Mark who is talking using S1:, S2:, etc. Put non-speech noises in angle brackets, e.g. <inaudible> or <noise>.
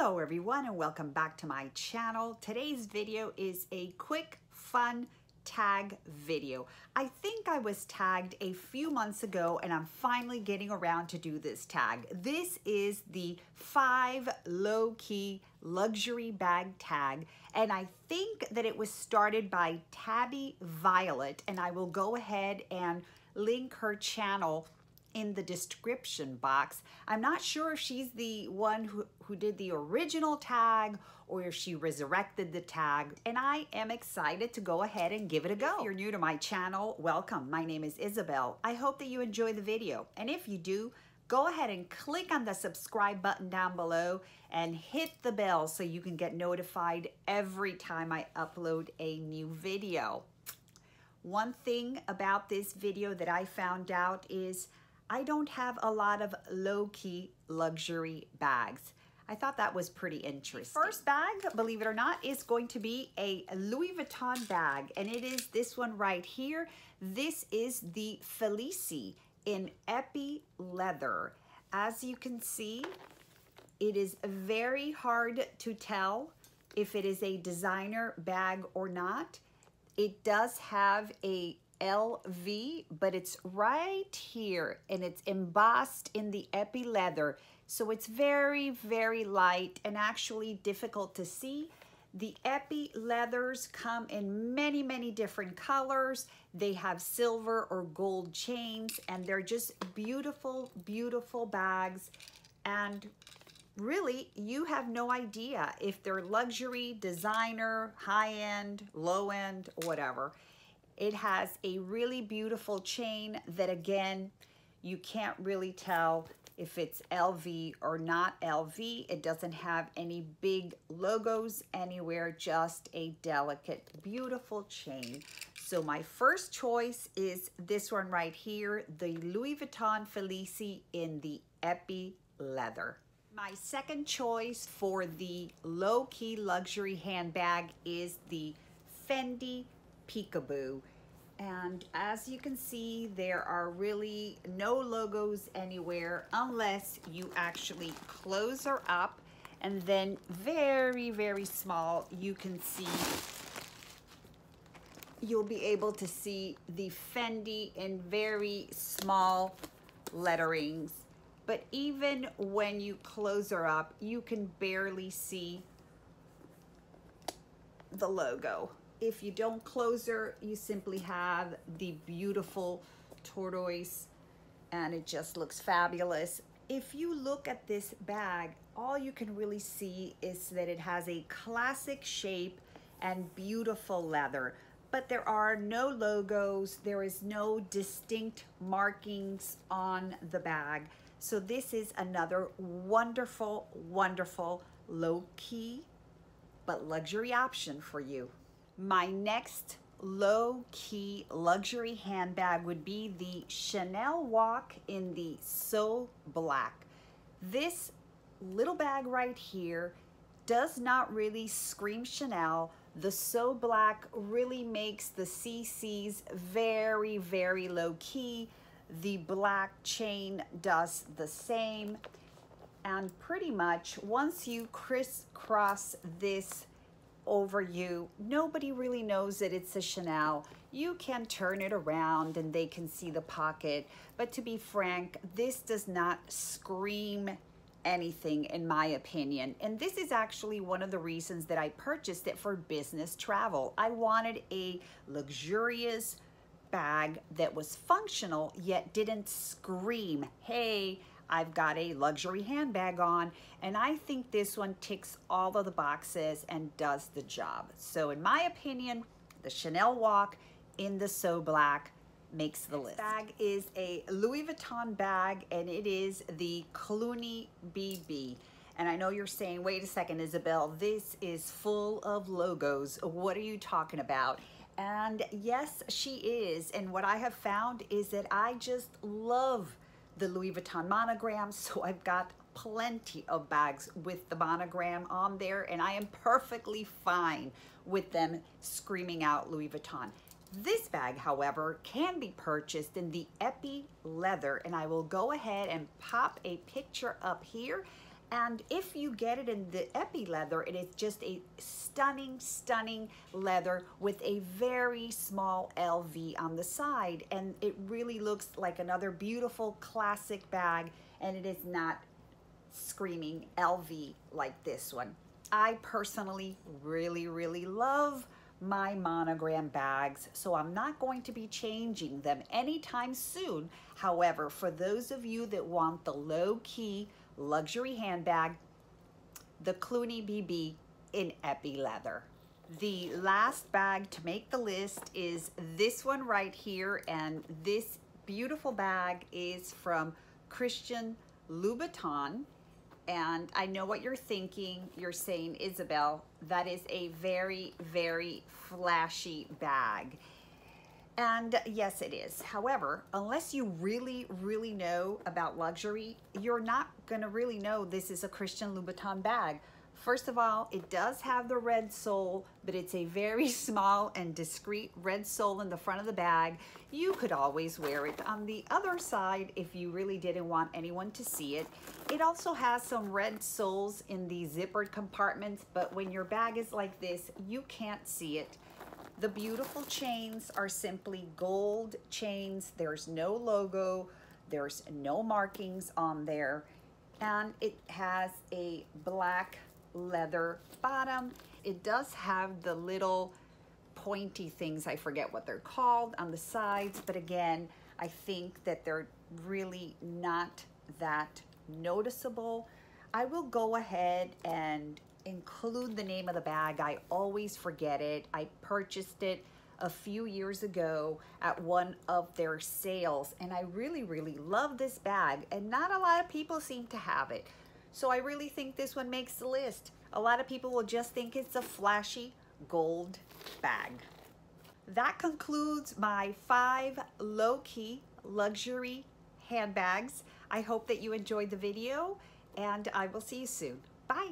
S1: Hello everyone and welcome back to my channel. Today's video is a quick, fun tag video. I think I was tagged a few months ago and I'm finally getting around to do this tag. This is the five low-key luxury bag tag and I think that it was started by Tabby Violet and I will go ahead and link her channel in the description box. I'm not sure if she's the one who, who did the original tag or if she resurrected the tag. And I am excited to go ahead and give it a go. If you're new to my channel, welcome. My name is Isabel. I hope that you enjoy the video. And if you do, go ahead and click on the subscribe button down below and hit the bell so you can get notified every time I upload a new video. One thing about this video that I found out is I don't have a lot of low-key luxury bags. I thought that was pretty interesting. First bag, believe it or not, is going to be a Louis Vuitton bag, and it is this one right here. This is the Felicie in Epi leather. As you can see, it is very hard to tell if it is a designer bag or not. It does have a LV, but it's right here and it's embossed in the epi leather. So it's very, very light and actually difficult to see. The epi leathers come in many, many different colors. They have silver or gold chains and they're just beautiful, beautiful bags. And really, you have no idea if they're luxury, designer, high-end, low-end, whatever. It has a really beautiful chain that again, you can't really tell if it's LV or not LV. It doesn't have any big logos anywhere, just a delicate, beautiful chain. So my first choice is this one right here, the Louis Vuitton Felicie in the Epi leather. My second choice for the low-key luxury handbag is the Fendi Peekaboo. And as you can see, there are really no logos anywhere unless you actually close her up and then very, very small, you can see, you'll be able to see the Fendi in very small letterings. But even when you close her up, you can barely see the logo. If you don't close her, you simply have the beautiful tortoise and it just looks fabulous. If you look at this bag, all you can really see is that it has a classic shape and beautiful leather, but there are no logos, there is no distinct markings on the bag. So this is another wonderful, wonderful low-key but luxury option for you. My next low-key luxury handbag would be the Chanel WOC in the So Black. This little bag right here does not really scream Chanel. The So Black really makes the CCs very, very low key. The black chain does the same. And pretty much once you crisscross this over you. Nobody really knows that it's a Chanel. You can turn it around and they can see the pocket. But to be frank, this does not scream anything in my opinion. And this is actually one of the reasons that I purchased it for business travel. I wanted a luxurious bag that was functional yet didn't scream, hey, I've got a luxury handbag on, and I think this one ticks all of the boxes and does the job. So in my opinion, the Chanel WOC in the So Black makes the list. bag is a Louis Vuitton bag, and it is the Cluny BB. And I know you're saying, wait a second, Isabel, this is full of logos. What are you talking about? And yes, she is. And what I have found is that I just love the Louis Vuitton monogram. So I've got plenty of bags with the monogram on there and I am perfectly fine with them screaming out Louis Vuitton. This bag, however, can be purchased in the Epi leather and I will go ahead and pop a picture up here And if you get it in the epi leather, it is just a stunning, stunning leather with a very small LV on the side. And it really looks like another beautiful classic bag and it is not screaming LV like this one. I personally really, really love my monogram bags, so I'm not going to be changing them anytime soon. However, for those of you that want the low-key luxury handbag, the Cluny BB in Epi leather. The last bag to make the list is this one right here, and this beautiful bag is from Christian Louboutin. And I know what you're thinking. You're saying, Isabel, that is a very, very flashy bag. And yes, it is. However, unless you really, really know about luxury, you're not going to really know this is a Christian Louboutin bag. First of all, it does have the red sole, but it's a very <laughs> small and discreet red sole in the front of the bag. You could always wear it on the other side if you really didn't want anyone to see it. It also has some red soles in the zippered compartments, but when your bag is like this, you can't see it. The beautiful chains are simply gold chains. There's no logo. There's no markings on there. And it has a black leather bottom. It does have the little pointy things, I forget what they're called, on the sides. But again, I think that they're really not that noticeable. I will go ahead and include the name of the bag. I always forget it. I purchased it a few years ago at one of their sales and I really, really love this bag and not a lot of people seem to have it. So I really think this one makes the list. A lot of people will just think it's a flashy gold bag. That concludes my five low-key luxury handbags. I hope that you enjoyed the video and I will see you soon. Bye.